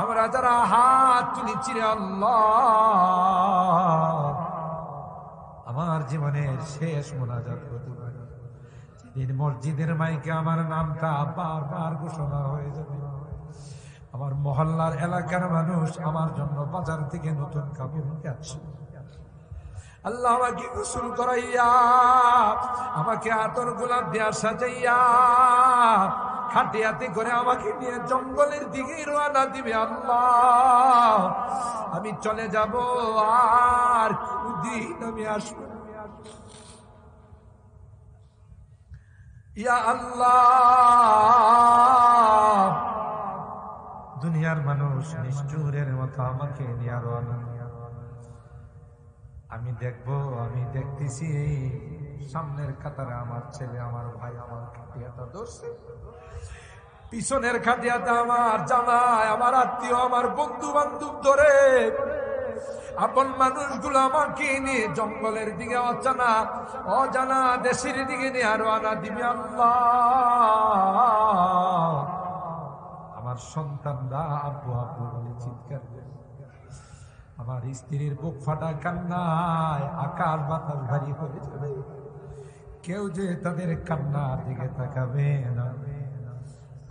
আমরা যারা হাত তুলেছি আল্লাহ, আমার জীবনের শেষ মোনাজাত হতে পারে। মসজিদের মাইকে আমার নামটা বারবার ঘোষণা হয়ে যাবে। আমার মহল্লার এলাকার মানুষ আমার জন্য বাজার থেকে নতুন কাপড় যাচ্ছে আল্লাহ আমাকে গোসল করাইয়া, আমাকে আতর গোলাপ দেওয়া সাজাইয়া খাটিয়াতে করে আমাকে নিয়ে জঙ্গলের দিকে রওনা দিবে আল্লাহ। আমি চলে যাব, আর কোনদিন আমি আসব। ইয়া আল্লাহ। দুনিয়ার মানুষ নিষ্ঠুরের মতো আমাকে নিয়ে আমি দেখব, আমি দেখতেছি সামনের কাতারে আমার ছেলে, আমার ভাই আমার পিছনের খাটিয়াটা আমার জামাই, আমার আত্মীয়, আমার বন্ধু বান্ধব ধরে। আপন মানুষগুলো আমাকে নিয়ে জঙ্গলের দিকে অজানা অজানা দেশের দিকে নিয়ে আরও আনা দিবে আল্লাহ। আমার সন্তানরা আব্বু আব্বু বলে চিৎকার আমার স্ত্রীর বুক ফাটা কান্নায়, আকাশ বাতাস ভারী হয়ে যাবে। কেউ যে তাদের কান্নার দিকে তাকাবে না।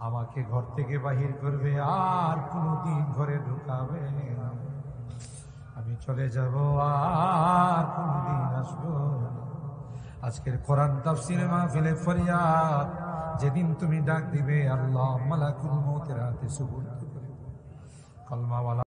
আমাকে ঘর থেকে বাহির করবে, আর কোনোদিন ঘরে ঢুকাবে না। আমি চলে যাব, আর কোনদিন আসব। আজকের কোরআন তাফসিরে মাহফিলে ফরিয়াদ, যেদিন তুমি ডাক দিবে, আল্লাহ মালাকুল মৌতের হাতে সুবুর্দ করে কলমাওয়ালা